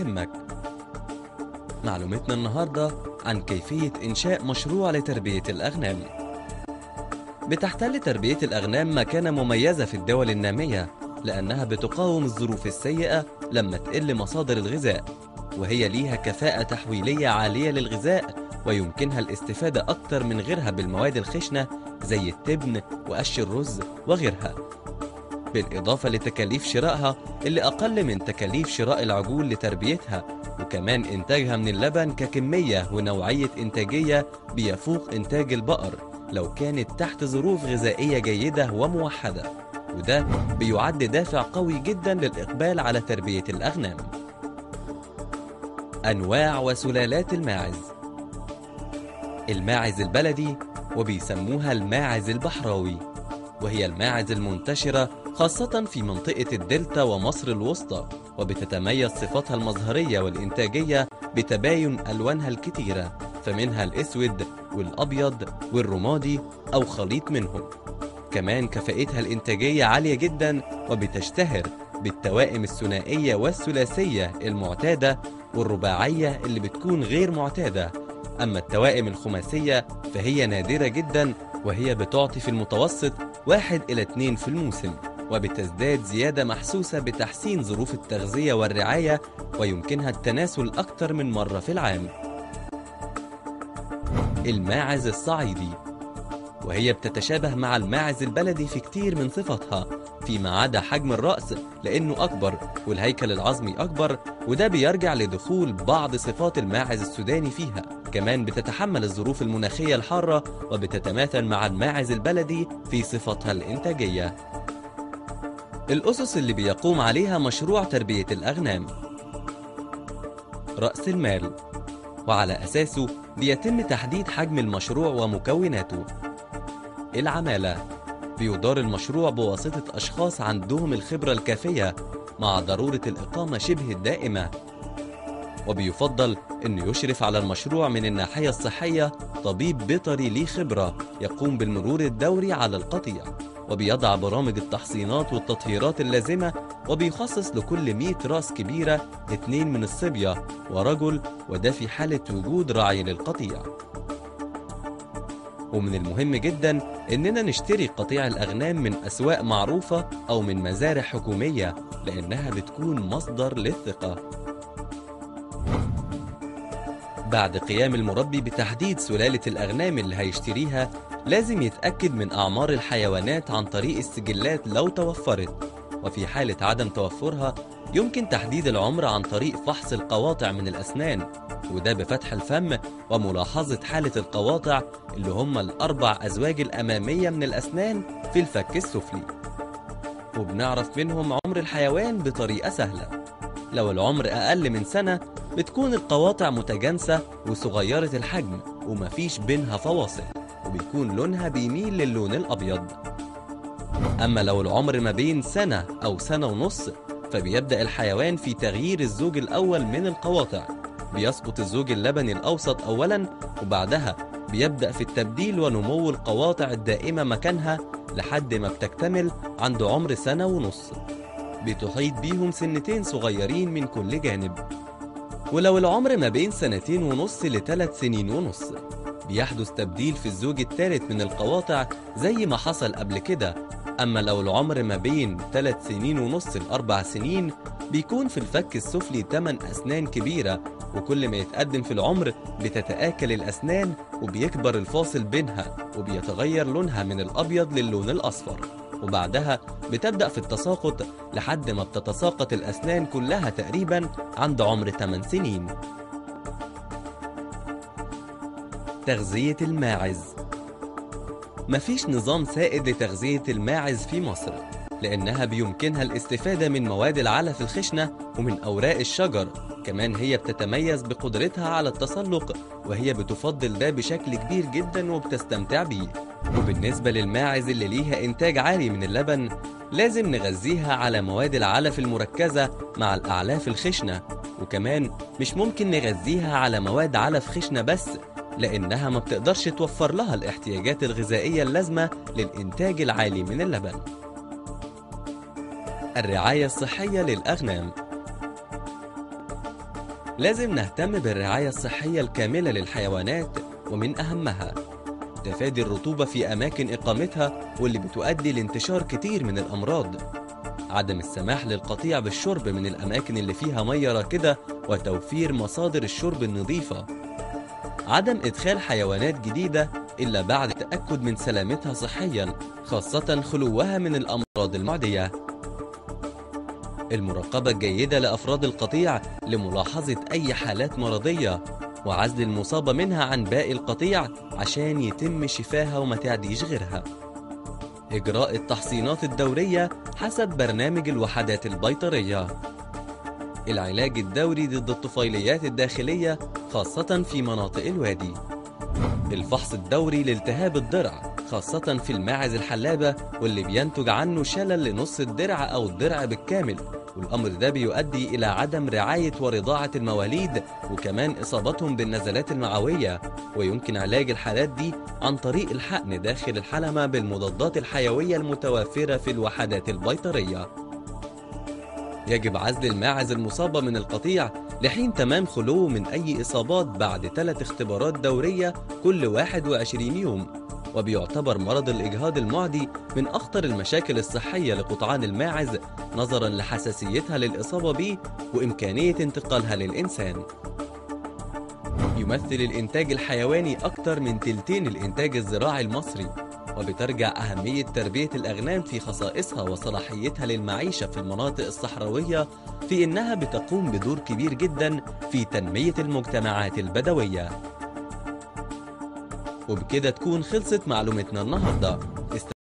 تهمك معلومتنا النهاردة عن كيفية إنشاء مشروع لتربية الأغنام. بتحتل تربية الأغنام مكانة مميزة في الدول النامية لأنها بتقاوم الظروف السيئة لما تقل مصادر الغذاء وهي ليها كفاءة تحويلية عالية للغذاء ويمكنها الاستفادة أكتر من غيرها بالمواد الخشنة زي التبن وقش الرز وغيرها. بالإضافة لتكاليف شرائها اللي أقل من تكاليف شراء العجول لتربيتها وكمان إنتاجها من اللبن ككمية ونوعية إنتاجية بيفوق إنتاج البقر لو كانت تحت ظروف غذائية جيدة وموحدة. وده بيعد دافع قوي جدا للإقبال على تربية الأغنام. أنواع وسلالات الماعز. الماعز البلدي وبيسموها الماعز البحراوي وهي الماعز المنتشرة خاصة في منطقة الدلتا ومصر الوسطى وبتتميز صفاتها المظهرية والإنتاجية بتباين ألوانها الكتيرة فمنها الأسود والأبيض والرمادي أو خليط منهم. كمان كفاءتها الإنتاجية عالية جدا وبتشتهر بالتوائم الثنائية والثلاثية المعتادة والرباعية اللي بتكون غير معتادة. أما التوائم الخماسية فهي نادرة جدا وهي بتعطي في المتوسط واحد إلى اتنين في الموسم. وبتزداد زيادة محسوسة بتحسين ظروف التغذية والرعاية ويمكنها التناسل أكثر من مرة في العام. الماعز الصعيدي. وهي بتتشابه مع الماعز البلدي في كتير من صفاتها فيما عدا حجم الرأس لأنه أكبر والهيكل العظمي أكبر وده بيرجع لدخول بعض صفات الماعز السوداني فيها. كمان بتتحمل الظروف المناخية الحارة وبتتماثل مع الماعز البلدي في صفتها الإنتاجية. الأسس اللي بيقوم عليها مشروع تربية الأغنام. رأس المال. وعلى أساسه بيتم تحديد حجم المشروع ومكوناته. العمالة. بيدار المشروع بواسطة أشخاص عندهم الخبرة الكافية مع ضرورة الإقامة شبه الدائمة. وبيفضل أنه يشرف على المشروع من الناحية الصحية طبيب بيطري ليه خبرة يقوم بالمرور الدوري على القطيع. وبيضع برامج التحصينات والتطهيرات اللازمة وبيخصص لكل 100 راس كبيرة اثنين من الصبية ورجل وده في حالة وجود راعي للقطيع. ومن المهم جدا إننا نشتري قطيع الأغنام من أسواق معروفة أو من مزارع حكومية لأنها بتكون مصدر للثقة. بعد قيام المربي بتحديد سلالة الأغنام اللي هيشتريها لازم يتأكد من أعمار الحيوانات عن طريق السجلات لو توفرت. وفي حالة عدم توفرها يمكن تحديد العمر عن طريق فحص القواطع من الأسنان. وده بفتح الفم وملاحظة حالة القواطع اللي هم الأربع أزواج الأمامية من الأسنان في الفك السفلي. وبنعرف منهم عمر الحيوان بطريقة سهلة. لو العمر أقل من سنة بتكون القواطع متجانسة وصغيرة الحجم ومفيش بينها فواصل وبيكون لونها بيميل للون الأبيض. أما لو العمر ما بين سنة أو سنة ونص فبيبدأ الحيوان في تغيير الزوج الأول من القواطع. بيسقط الزوج اللبني الأوسط أولا وبعدها بيبدأ في التبديل ونمو القواطع الدائمة مكانها لحد ما بتكتمل عند عمر سنة ونص. بتحيط بيهم سنتين صغيرين من كل جانب. ولو العمر ما بين سنتين ونص لثلاث سنين ونص. بيحدث تبديل في الزوج الثالث من القواطع زي ما حصل قبل كده. أما لو العمر ما بين 3 سنين ونص لأربع سنين بيكون في الفك السفلي 8 أسنان كبيرة. وكل ما يتقدم في العمر بتتآكل الأسنان وبيكبر الفاصل بينها وبيتغير لونها من الأبيض للون الأصفر. وبعدها بتبدأ في التساقط لحد ما بتتساقط الأسنان كلها تقريبا عند عمر 8 سنين. تغذية الماعز. مفيش نظام سائد لتغذية الماعز في مصر لأنها بيمكنها الاستفادة من مواد العلف الخشنة ومن أوراق الشجر. كمان هي بتتميز بقدرتها على التسلق وهي بتفضل ده بشكل كبير جدا وبتستمتع بيه. وبالنسبة للماعز اللي ليها إنتاج عالي من اللبن لازم نغذيها على مواد العلف المركزة مع الأعلاف الخشنة وكمان مش ممكن نغذيها على مواد علف خشنة بس لأنها ما بتقدرش توفر لها الاحتياجات الغذائية اللازمة للإنتاج العالي من اللبن. الرعاية الصحية للأغنام لازم نهتم بالرعاية الصحية الكاملة للحيوانات ومن أهمها تفادي الرطوبة في أماكن إقامتها واللي بتؤدي لانتشار كتير من الأمراض. عدم السماح للقطيع بالشرب من الأماكن اللي فيها مية راكدة وتوفير مصادر الشرب النظيفة. عدم إدخال حيوانات جديدة إلا بعد التأكد من سلامتها صحيا خاصة خلوها من الأمراض المعدية. المراقبة الجيدة لأفراد القطيع لملاحظة أي حالات مرضية وعزل المصابة منها عن باقي القطيع عشان يتم شفاها وما تعديش غيرها. إجراء التحصينات الدورية حسب برنامج الوحدات البيطرية. العلاج الدوري ضد الطفيليات الداخلية خاصة في مناطق الوادي. الفحص الدوري لالتهاب الضرع خاصة في الماعز الحلابة واللي بينتج عنه شلل لنص الدرع أو الضرع بالكامل. والأمر ده بيؤدي إلى عدم رعاية ورضاعة المواليد وكمان إصابتهم بالنزلات المعوية. ويمكن علاج الحالات دي عن طريق الحقن داخل الحلمة بالمضادات الحيوية المتوفرة في الوحدات البيطرية. يجب عزل الماعز المصابة من القطيع لحين تمام خلوه من أي إصابات بعد ثلاث اختبارات دورية كل 21 يوم. وبيعتبر مرض الإجهاض المعدي من أخطر المشاكل الصحية لقطعان الماعز نظرا لحساسيتها للإصابة به وإمكانية انتقالها للإنسان. يمثل الإنتاج الحيواني أكثر من تلتين الإنتاج الزراعي المصري وبترجع أهمية تربية الأغنام في خصائصها وصلاحيتها للمعيشة في المناطق الصحراوية في إنها بتقوم بدور كبير جدا في تنمية المجتمعات البدوية. وبكده تكون خلصت معلومتنا النهارده.